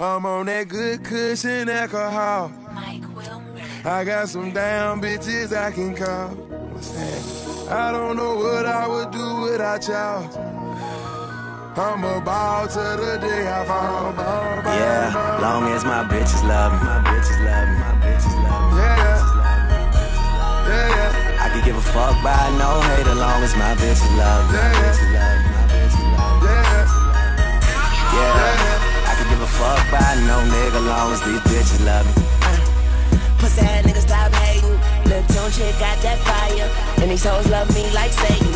I'm on that good kush and alcohol. Mike Wilmer. I got some damn bitches I can call. What's that? I don't know what I would do without y'all. I'm about to the day I fall. Ball, ball, Yeah, long as my bitches love me, my bitches love me, my bitches love me. Yeah, yeah, yeah, I could give a fuck by no hate as long as my bitches love me, my Yeah. Long as these bitches love me. Uh, pussy ass nigga stop hating. Lil' Tunechi got that fire. And these hoes love me like Satan,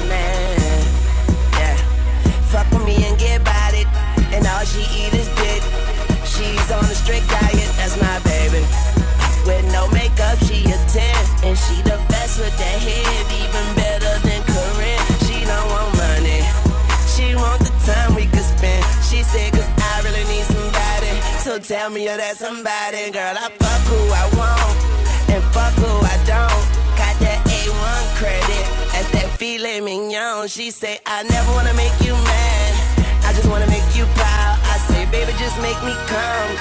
So tell me you're that somebody. Girl, I fuck who I want. And fuck who I don't. Got that A1 credit. That's that filet mignon. She say, I never wanna make you mad. I just wanna make you proud. I say, baby, just make me come.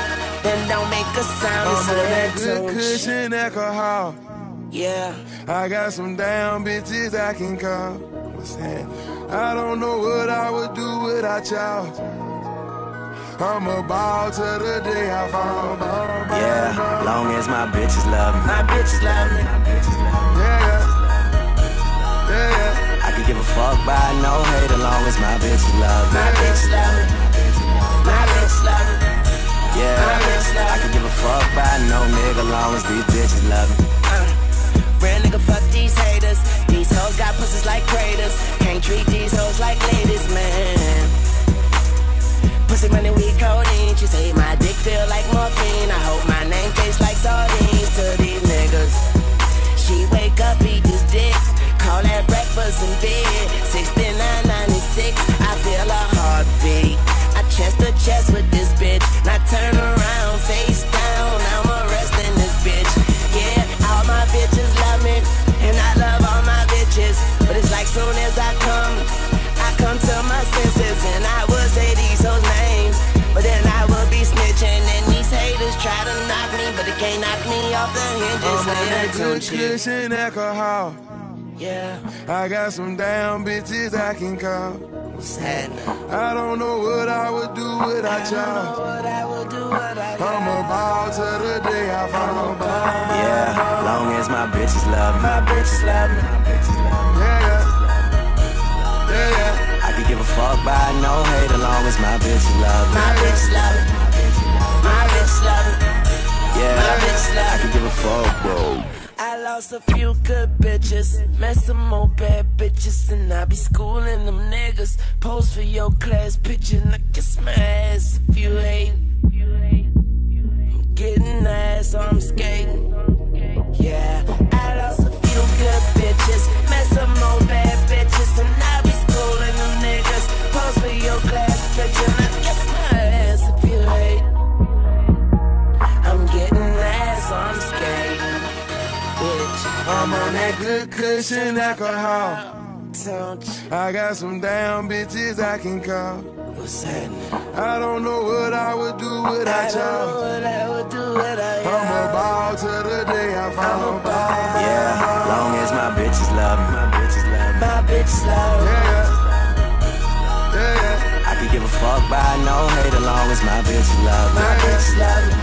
Then don't make a sound. I'm on that good kush and alcohol. Yeah. I got some damn bitches I can call. What's that? I don't know what I would do without y'all. I'm a ball to the day I fall. Ball, ball, Yeah, long as my bitches love me, My bitches love me. my bitches love me. Yeah, yeah, yeah, I can give a fuck by no hate as long as my bitches love me. My bitches love me. My bitches love me. Yeah, My bitches love I can give a fuck by no nigga long as these bitches love me. Uh, real nigga, fuck these haters. These hoes got pussies like craters. Can't treat these She say my I'm on that tune good kush and alcohol. Yeah, I got some damn bitches I can call. I don't know what I would do without y'all. What I would do, what I I'm a ball to the day I fall. Yeah, long as my bitches love me, My bitches love me. my bitches love me. Yeah, yeah, yeah, yeah. I could give a fuck by no hate as long as my bitches love me. My bitches love me. I lost a few good bitches, met some more bad bitches, and I be schooling them niggas. Pose for your class picture, and I kiss my ass if you hate. I'm getting ass, I'm skating. I'm on that good kush and alcohol. I got some damn bitches I can call. what's happening? I don't know what I would do I without don't know y'all. what I would do without I'm a you. ball to the day I fall. Yeah, long as my bitches love me, my bitches love me. My bitch love me. Yeah, yeah, yeah. I could give a fuck by no hate as long as my bitches love me. My bitch love me.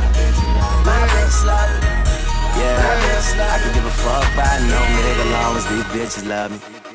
My bitch love me. Yeah, I could give a fuck bitches love me.